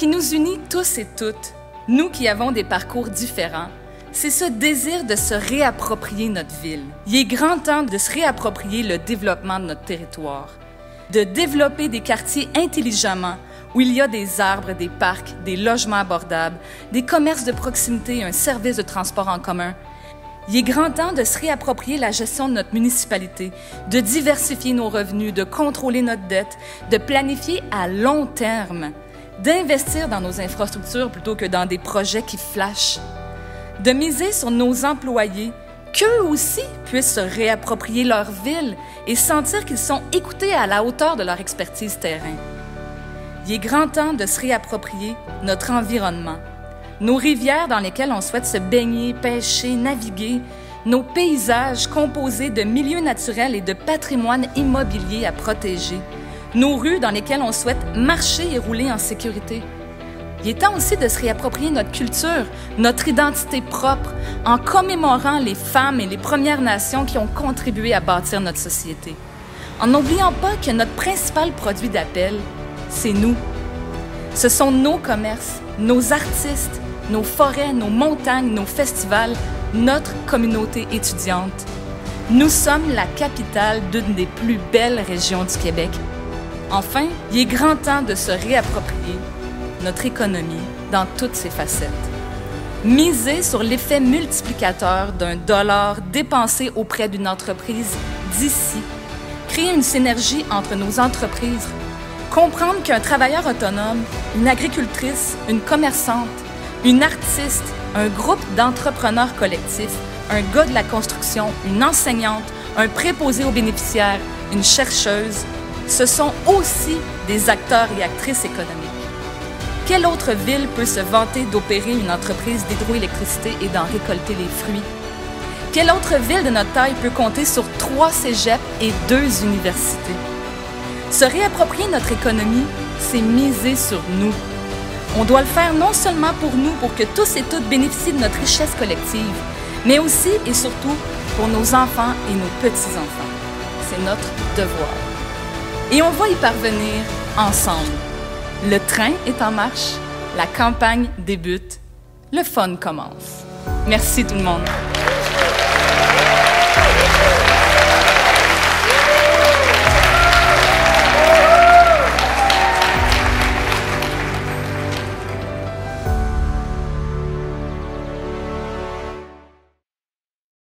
qui nous unit tous et toutes, nous qui avons des parcours différents, c'est ce désir de se réapproprier notre ville. Il est grand temps de se réapproprier le développement de notre territoire, de développer des quartiers intelligemment où il y a des arbres, des parcs, des logements abordables, des commerces de proximité et un service de transport en commun. Il est grand temps de se réapproprier la gestion de notre municipalité, de diversifier nos revenus, de contrôler notre dette, de planifier à long terme, d'investir dans nos infrastructures plutôt que dans des projets qui flashent, de miser sur nos employés, qu'eux aussi puissent se réapproprier leur ville et sentir qu'ils sont écoutés à la hauteur de leur expertise terrain. Il est grand temps de se réapproprier notre environnement, nos rivières dans lesquelles on souhaite se baigner, pêcher, naviguer, nos paysages composés de milieux naturels et de patrimoine immobilier à protéger, nos rues dans lesquelles on souhaite marcher et rouler en sécurité. Il est temps aussi de se réapproprier notre culture, notre identité propre, en commémorant les femmes et les Premières Nations qui ont contribué à bâtir notre société. En n'oubliant pas que notre principal produit d'appel, c'est nous. Ce sont nos commerces, nos artistes, nos forêts, nos montagnes, nos festivals, notre communauté étudiante. Nous sommes la capitale d'une des plus belles régions du Québec. Enfin, il est grand temps de se réapproprier notre économie dans toutes ses facettes. Miser sur l'effet multiplicateur d'un dollar dépensé auprès d'une entreprise d'ici. Créer une synergie entre nos entreprises Comprendre qu'un travailleur autonome, une agricultrice, une commerçante, une artiste, un groupe d'entrepreneurs collectifs, un gars de la construction, une enseignante, un préposé aux bénéficiaires, une chercheuse, ce sont aussi des acteurs et actrices économiques. Quelle autre ville peut se vanter d'opérer une entreprise d'hydroélectricité et d'en récolter les fruits? Quelle autre ville de notre taille peut compter sur trois cégeps et deux universités? Se réapproprier notre économie, c'est miser sur nous. On doit le faire non seulement pour nous, pour que tous et toutes bénéficient de notre richesse collective, mais aussi et surtout pour nos enfants et nos petits-enfants. C'est notre devoir. Et on va y parvenir ensemble. Le train est en marche, la campagne débute, le fun commence. Merci tout le monde.